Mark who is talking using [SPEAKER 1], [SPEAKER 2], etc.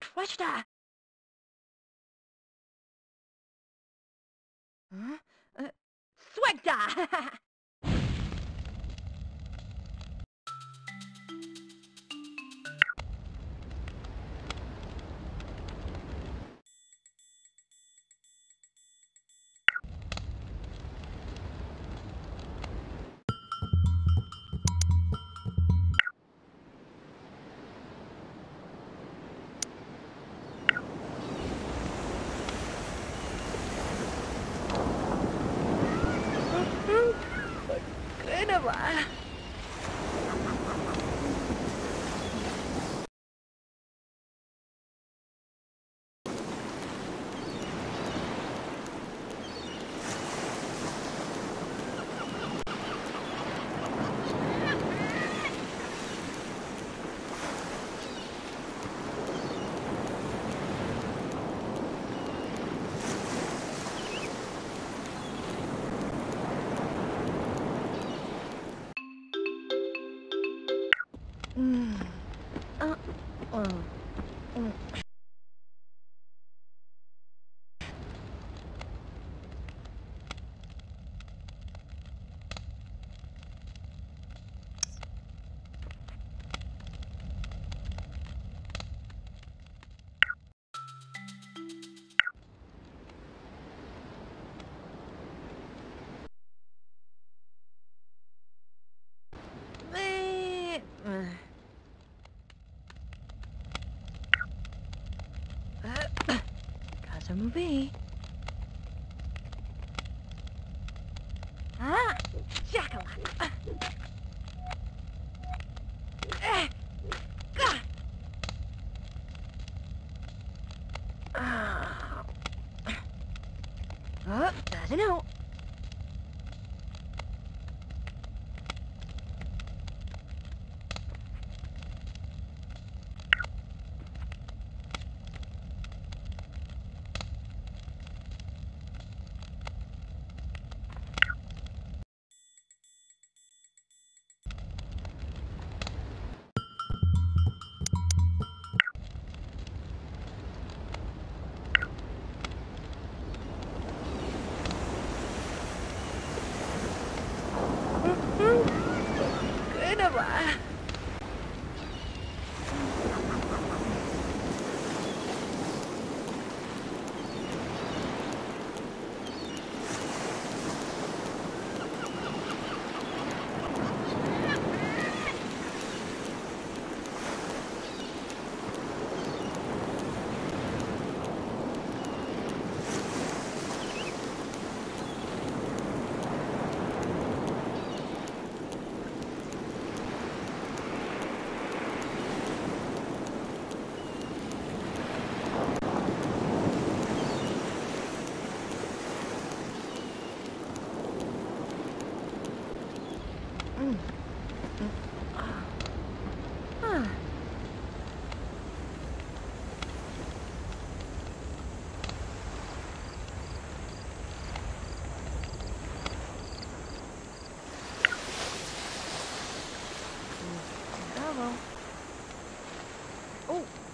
[SPEAKER 1] Krishna! Huh? Uh, Swagda! 干 Ah, jack-a-lacka. Eh, gah. Ah. Oh, doesn't know. 晚。Oh!